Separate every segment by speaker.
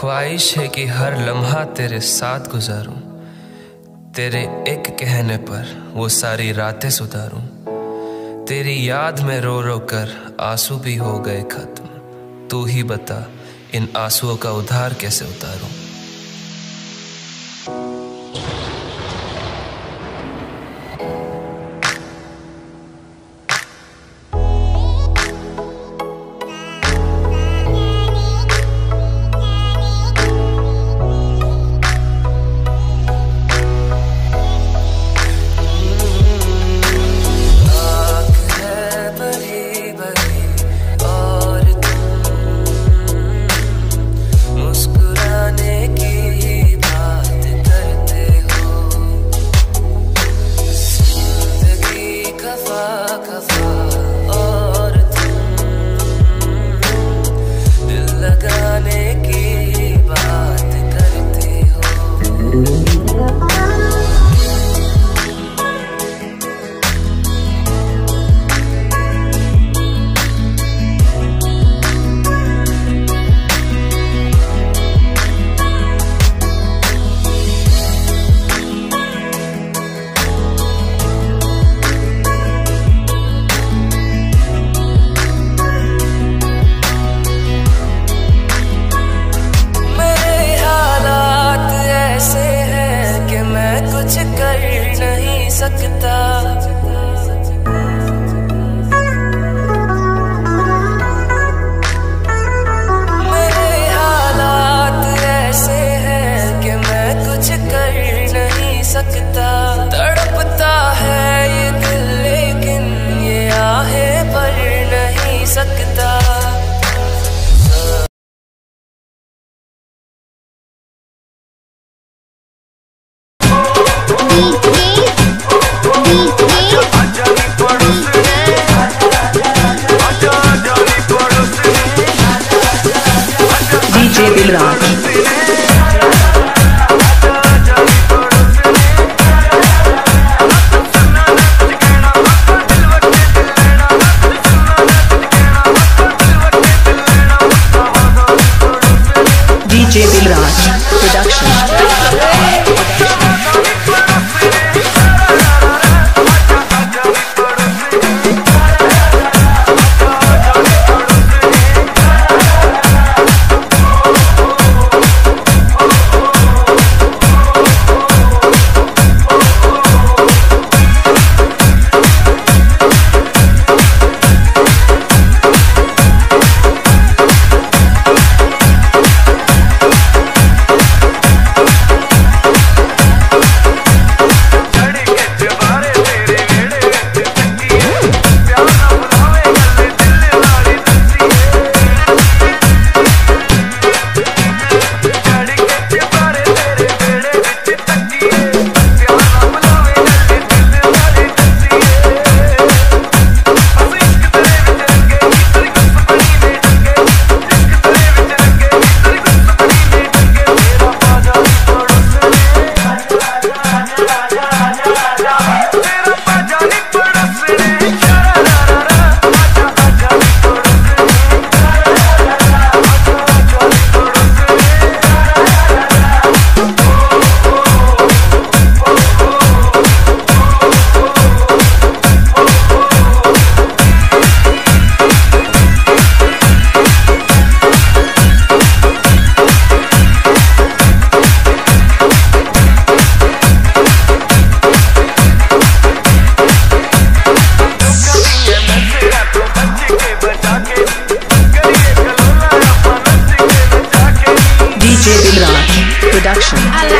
Speaker 1: ख्वाहिश है कि हर लम्हा तेरे साथ गुजारूं। तेरे एक कहने पर वो सारी रातें सुधारूं। तेरी याद में रो रो कर आँसू भी हो गए खत्म। तू ही बता, इन आंसुओं का उधार कैसे उतारूं?
Speaker 2: Bye. I like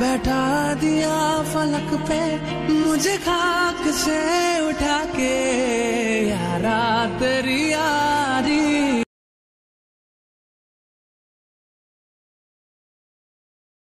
Speaker 2: बैठा दिया फलक पे मुझे खाक से उठा के यारा तेरी यार।